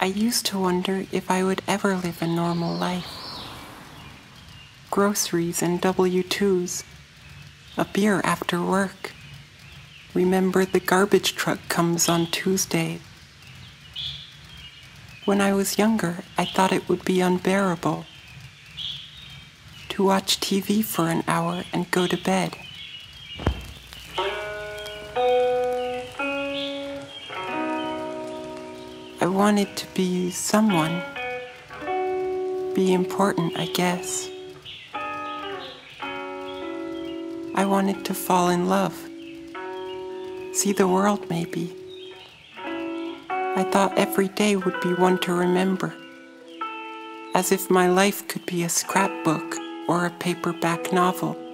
I used to wonder if I would ever live a normal life. Groceries and W 2s, a beer after work. Remember, the garbage truck comes on Tuesday. When I was younger, I thought it would be unbearable to watch TV for an hour and go to bed. Wanted to be someone, be important, I guess. I wanted to fall in love, see the world maybe. I thought every day would be one to remember, as if my life could be a scrapbook or a paperback novel.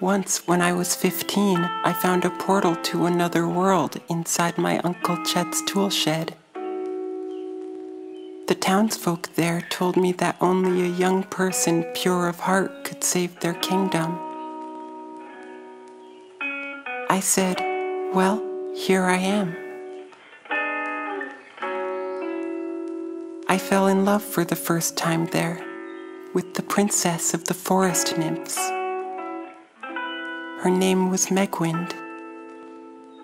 Once, when I was 15, I found a portal to another world inside my Uncle Chet's tool shed. The townsfolk there told me that only a young person pure of heart could save their kingdom. I said, Well, here I am. I fell in love for the first time there with the princess of the forest nymphs. Her name was Megwind.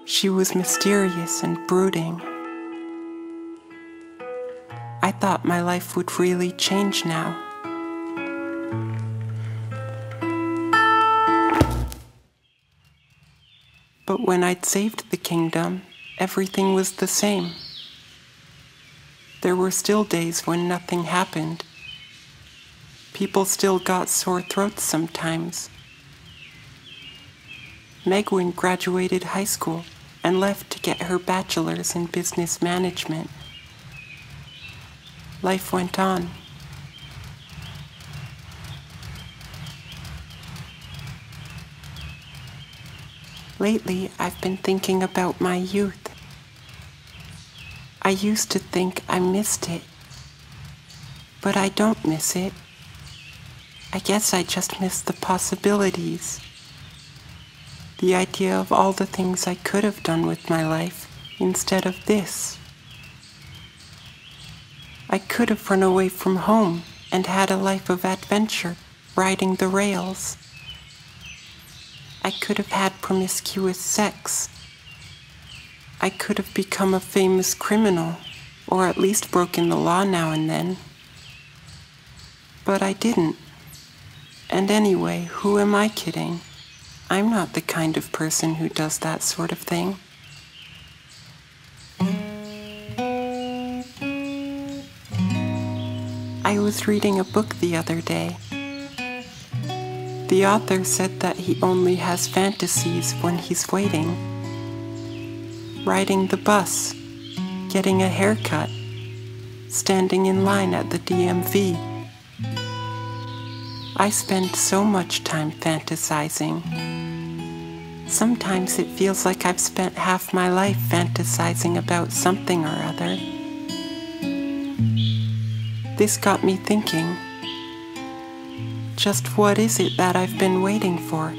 She was mysterious and brooding. I thought my life would really change now. But when I'd saved the kingdom, everything was the same. There were still days when nothing happened. People still got sore throats sometimes. Megwin graduated high school and left to get her bachelor's in business management. Life went on. Lately, I've been thinking about my youth. I used to think I missed it, but I don't miss it. I guess I just miss the possibilities the idea of all the things I could have done with my life instead of this. I could have run away from home and had a life of adventure riding the rails. I could have had promiscuous sex. I could have become a famous criminal, or at least broken the law now and then. But I didn't. And anyway, who am I kidding? I'm not the kind of person who does that sort of thing. I was reading a book the other day. The author said that he only has fantasies when he's waiting. Riding the bus, getting a haircut, standing in line at the DMV. I spend so much time fantasizing. Sometimes it feels like I've spent half my life fantasizing about something or other. This got me thinking just what is it that I've been waiting for?